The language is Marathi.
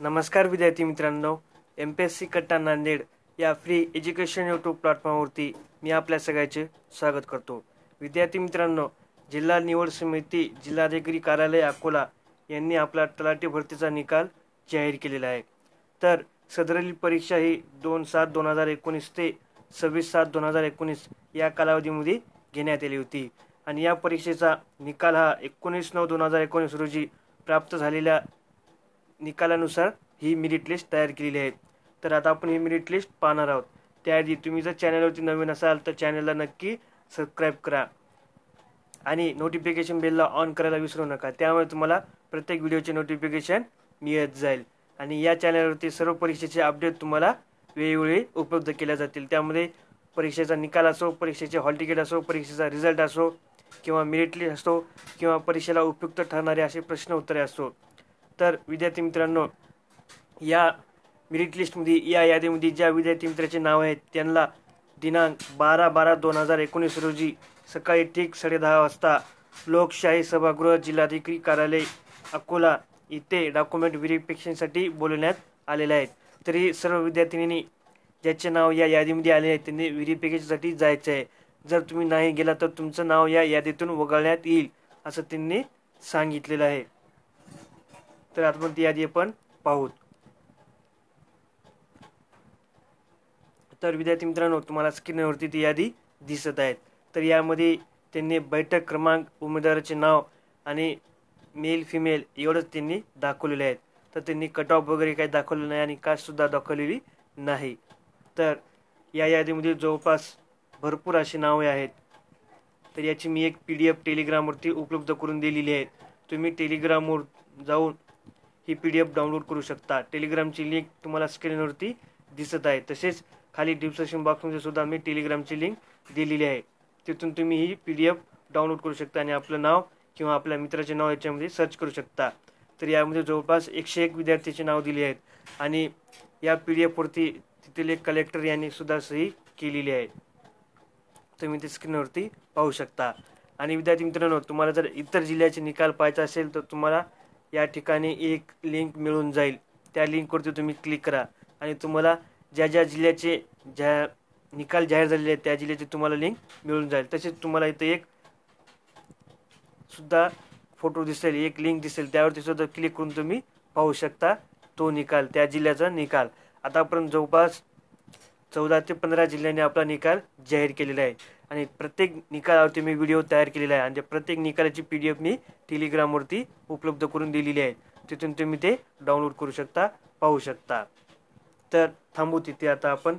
नमस्कार विद्यार्थी मित्रांनो एम पी एस सी कट्टा नांदेड या फ्री एज्युकेशन यूट्यूब प्लॅटफॉर्मवरती मी आपल्या सगळ्याचे स्वागत करतो. विद्यार्थी मित्रांनो जिल्हा निवड समिती जिल्हाधिकारी कार्यालय अकोला यांनी आपला तलाठी भरतीचा निकाल जाहीर केलेला आहे. तर सदरील परीक्षा ही दोन सात दोन हजार एकोणीस ते सव्वीस सात दोन हजार एकोणीस या कालावधीमध्ये घेण्यात आली होती. आणि या परीक्षेचा निकाल हा एकोणीस नऊ दोन हजार एकोणीस रोजी प्राप्त झालेल्या निकालानुसार ही मेरिट लिस्ट तयार केलेली आहे. तर आता आपण ही मेरिट लिस्ट पाहणार आहोत. त्याआधी तुम्ही जर चॅनलवरती नवीन असाल तर चॅनलला नक्की सबस्क्राईब करा. आणि नोटिफिकेशन बेलला ऑन करायला विसरू नका. त्यामुळे तुम्हाला प्रत्येक व्हिडिओचे नोटिफिकेशन मिळत जाईल. आणि या चॅनलवरती सर्व परीक्षेचे अपडेट तुम्हाला वेळोवेळी उपलब्ध केल्या जातील. त्यामध्ये परीक्षेचा निकाल असो परीक्षेचे हॉल तिकीट असो परीक्षेचा रिझल्ट असो किंवा मेरिट लिस्ट असो किंवा परीक्षेला उपयुक्त ठरणारे असे प्रश्न उत्तरे असो. तर विद्यार्थी मित्रांनो या मेरिट लिस्टमध्ये या यादीमध्ये ज्या विद्यार्थी मित्राचे नाव आहेत त्यांना दिनांक बारा बारा दोन हजार एकोणीस रोजी सकाळी ठीक साडेदहा वाजता लोकशाही सभागृह जिल्हाधिकारी कार्यालय अकोला इथे डॉक्युमेंट व्हेरिफिकेशनसाठी बोलवण्यात आलेले आहेत. तरी सर्व विद्यार्थिनींनी ज्याचे नाव या यादीमध्ये आले आहे त्यांनी व्हेरिफिकेशनसाठी जायचं आहे. जर तुम्ही नाही गेला तर तुमचं नाव या यादीतून वगळण्यात येईल असं त्यांनी सांगितलेलं आहे. तर आपण ती यादी आपण पाहूत. तर विद्यार्थी मित्रांनो तुम्हाला स्क्रीनवरती ती यादी दिसत आहेत. तर यामध्ये त्यांनी बैठक क्रमांक उमेदवाराचे नाव आणि मेल फिमेल एवढंच त्यांनी दाखवलेले आहेत तर त्यांनी कट ऑफ वगैरे काही दाखवलेलं नाही आणि कास्टसुद्धा दाखवलेली नाही. तर या यादीमध्ये जवळपास भरपूर अशी नावे आहेत. तर याची मी एक पी डी एफ टेलिग्रामवरती उपलब्ध करून दिलेली आहे तुम्ही टेलिग्रामवर जाऊन ही पी डी एफ डाउनलोड करू शकता. टेलिग्रामची लिंक तुम्हाला स्क्रीनवरती दिसत आहे. तसेच खाली डिस्क्रिप्शन बॉक्समध्ये सुद्धा मी टेलिग्रामची लिंक दिलेली आहे. तिथून तुम्ही ही पी डी एफ डाउनलोड करू शकता आणि आपलं नाव किंवा आपल्या मित्राचे नाव याच्यामध्ये सर्च करू शकता. तर यामध्ये जवळपास एकशे एक विद्यार्थ्याचे नाव दिले आहेत. आणि या पी डी एफवरती तिथले कलेक्टर यांनी सुद्धा सही केलेली आहे. तुम्ही ते स्क्रीनवरती पाहू शकता. आणि विद्यार्थी मित्रांनो तुम्हाला जर इतर जिल्ह्याचे निकाल पाहायचा असेल तर तुम्हाला या ठिकाणी एक लिंक मिळून जाईल. त्या लिंकवरती तुम्ही क्लिक करा. आणि तुम्हाला ज्या ज्या जिल्ह्याचे ज्या निकाल जाहीर झालेले आहेत त्या जिल्ह्याची तुम्हाला लिंक मिळून जाईल. तसेच तुम्हाला इथं एक सुद्धा फोटो दिसेल एक लिंक दिसेल. त्यावरती सुद्धा क्लिक करून तुम्ही पाहू शकता तो निकाल त्या जिल्ह्याचा निकाल. आतापर्यंत जवळपास चौदा ते पंधरा जिल्ह्यांनी आपला निकाल जाहीर केलेला आहे. आणि प्रत्येक निकालावरती मी व्हिडिओ तयार केलेला आहे. आणि त्या प्रत्येक निकालाची पी डी एफ मी टेलिग्रामवरती उपलब्ध करून दिलेली आहे. तिथून तुम्ही ते डाउनलोड करू शकता पाहू शकता. तर थांबू तिथे आता आपण.